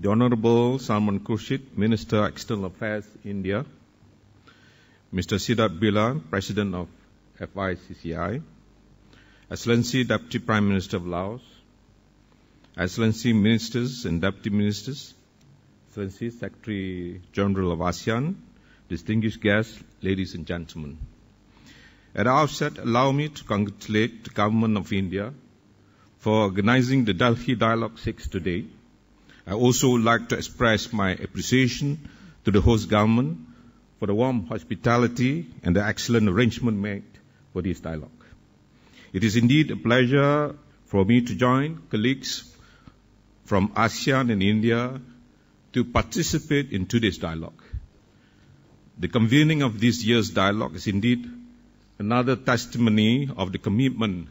the Honorable Salman Khurshid, Minister, of External Affairs, India, Mr. Siddharth Birla, President of FICCI, Excellency Deputy Prime Minister of Laos, Excellency Ministers and Deputy Ministers, Excellency Secretary General of ASEAN, distinguished guests, ladies and gentlemen. At the outset, allow me to congratulate the Government of India for organizing the Delhi Dialogue 6 today. I also would like to express my appreciation to the host government for the warm hospitality and the excellent arrangement made for this dialogue. It is indeed a pleasure for me to join colleagues from ASEAN and India to participate in today's dialogue. The convening of this year's dialogue is indeed another testimony of the commitment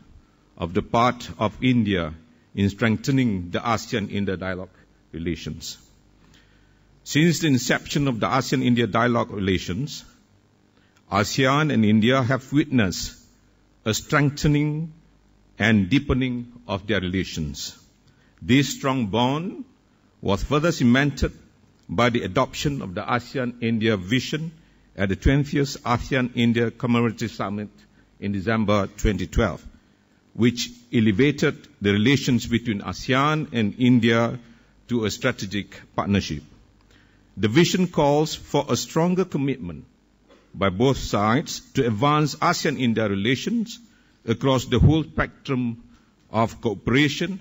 of the part of India in strengthening the ASEAN-India dialogue relations. Since the inception of the ASEAN-India dialogue relations, ASEAN and India have witnessed a strengthening and deepening of their relations. This strong bond was further cemented by the adoption of the ASEAN-India vision at the 20th ASEAN-India Commemorative Summit in December 2012, which elevated the relations between ASEAN and India to a strategic partnership. The vision calls for a stronger commitment by both sides to advance ASEAN-India relations across the whole spectrum of cooperation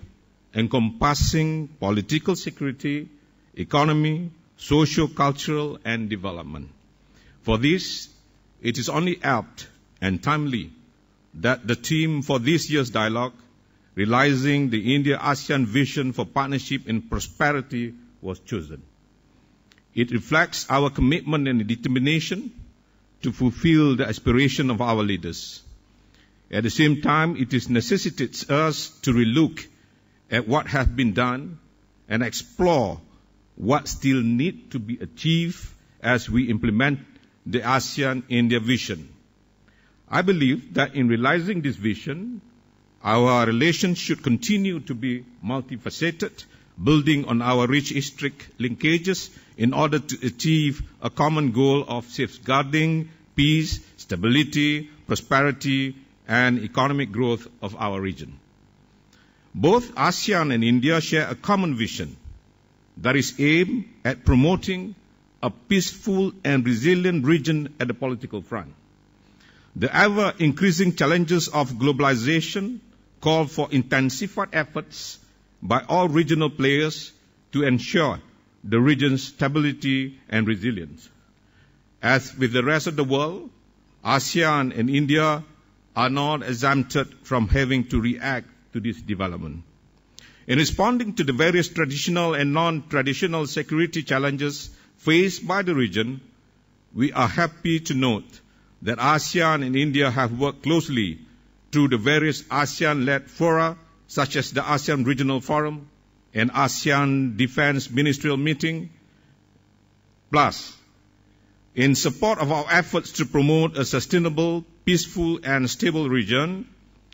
encompassing political security, economy, socio-cultural and development. For this, it is only apt and timely that the theme for this year's dialogue, realizing the India-ASEAN vision for partnership and prosperity, was chosen. It reflects our commitment and determination to fulfill the aspiration of our leaders. At the same time, it necessitates us to relook at what has been done and explore what still need to be achieved as we implement the ASEAN-India vision. I believe that in realizing this vision, our relations should continue to be multifaceted, building on our rich historic linkages in order to achieve a common goal of safeguarding peace, stability, prosperity, and economic growth of our region. Both ASEAN and India share a common vision that is aimed at promoting a peaceful and resilient region at the political front. The ever increasing challenges of globalization call for intensified efforts by all regional players to ensure the region's stability and resilience. As with the rest of the world, ASEAN and India are not exempted from having to react to this development. In responding to the various traditional and non-traditional security challenges faced by the region, we are happy to note that ASEAN and India have worked closely through the various ASEAN-led fora, such as the ASEAN Regional Forum and ASEAN Defense Ministerial Meeting. Plus, in support of our efforts to promote a sustainable, peaceful, and stable region,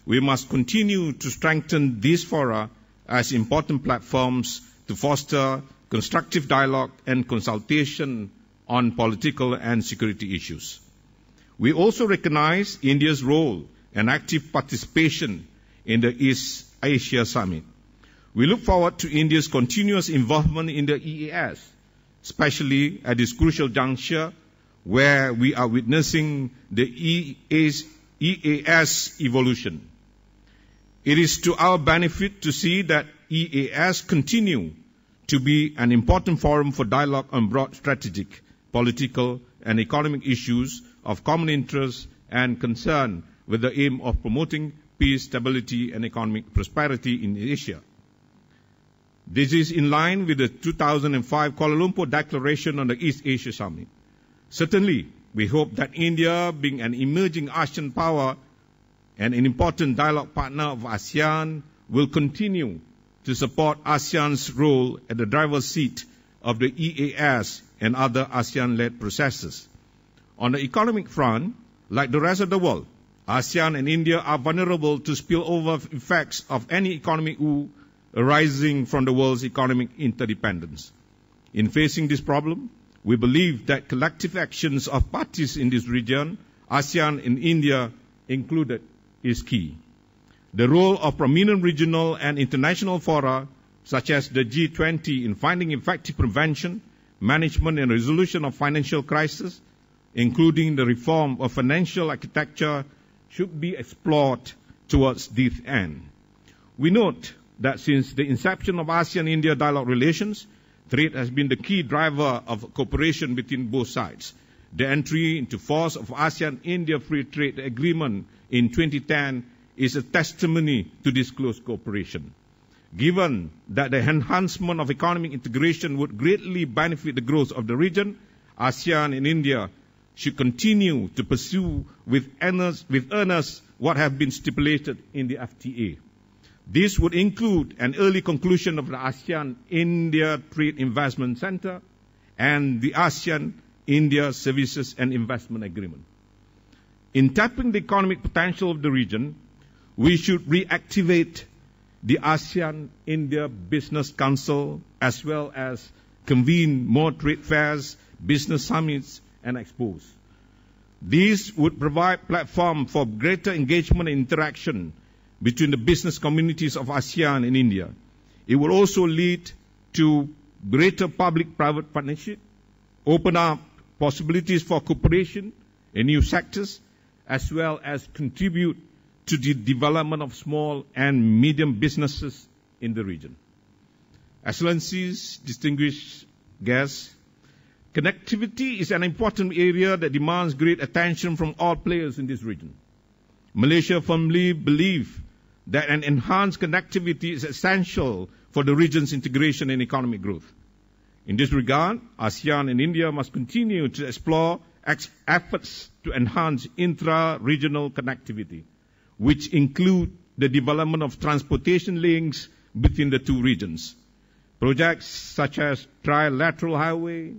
we must continue to strengthen these fora as important platforms to foster constructive dialogue and consultation on political and security issues. We also recognize India's role and active participation in the East Asia Summit. We look forward to India's continuous involvement in the EAS, especially at this crucial juncture where we are witnessing the EAS, EAS evolution. It is to our benefit to see that EAS continue to be an important forum for dialogue on broad strategic, political, and economic issues of common interest and concern with the aim of promoting peace, stability, and economic prosperity in Asia. This is in line with the 2005 Kuala Lumpur Declaration on the East Asia Summit. Certainly, we hope that India, being an emerging Asian power, and an important dialogue partner of ASEAN, will continue to support ASEAN's role at the driver's seat of the EAS and other ASEAN-led processes. On the economic front, like the rest of the world, ASEAN and India are vulnerable to spillover effects of any economic woe arising from the world's economic interdependence. In facing this problem, we believe that collective actions of parties in this region, ASEAN and India included, is key. The role of prominent regional and international fora, such as the G20 in finding effective prevention, management and resolution of financial crisis, including the reform of financial architecture, should be explored towards this end. We note that since the inception of ASEAN-India dialogue relations, trade has been the key driver of cooperation between both sides. The entry into force of ASEAN-India Free Trade Agreement in 2010 is a testimony to this close cooperation. Given that the enhancement of economic integration would greatly benefit the growth of the region, ASEAN and India should continue to pursue with earnest, with earnest what have been stipulated in the FTA. This would include an early conclusion of the ASEAN India Trade Investment Center and the ASEAN India Services and Investment Agreement. In tapping the economic potential of the region, we should reactivate the ASEAN India Business Council as well as convene more trade fairs, business summits, and expos. These would provide platform for greater engagement and interaction between the business communities of ASEAN and India. It will also lead to greater public-private partnership, open up possibilities for cooperation in new sectors, as well as contribute to the development of small and medium businesses in the region. Excellencies, distinguished guests, connectivity is an important area that demands great attention from all players in this region. Malaysia firmly believes that an enhanced connectivity is essential for the region's integration and economic growth. In this regard, ASEAN and India must continue to explore efforts to enhance intra-regional connectivity, which include the development of transportation links between the two regions. Projects such as Trilateral Highway,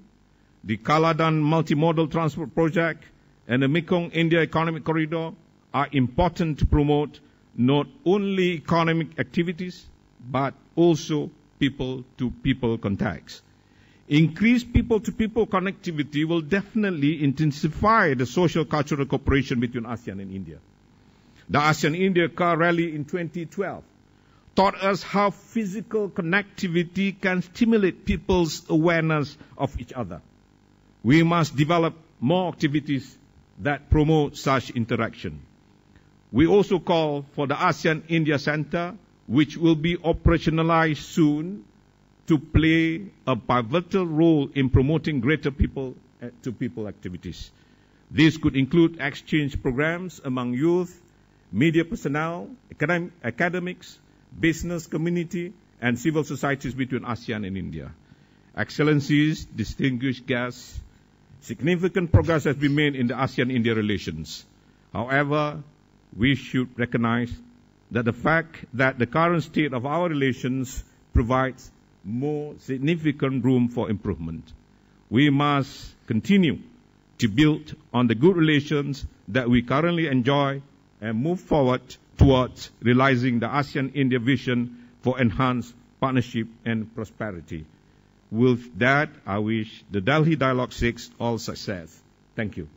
the Kaladan Multimodal Transport Project, and the Mekong India Economic Corridor are important to promote not only economic activities, but also people-to-people contacts. Increased people-to-people connectivity will definitely intensify the social cultural cooperation between ASEAN and India. The ASEAN-India Car Rally in 2012 taught us how physical connectivity can stimulate people's awareness of each other. We must develop more activities that promote such interaction. We also call for the ASEAN India Center, which will be operationalized soon, to play a pivotal role in promoting greater people eh, to people activities. This could include exchange programs among youth, media personnel, academic, academics, business community, and civil societies between ASEAN and India. Excellencies, distinguished guests, significant progress has been made in the ASEAN-India relations. However, we should recognize that the fact that the current state of our relations provides more significant room for improvement. We must continue to build on the good relations that we currently enjoy and move forward towards realizing the ASEAN-India vision for enhanced partnership and prosperity. With that, I wish the Delhi Dialogue 6 all success. Thank you.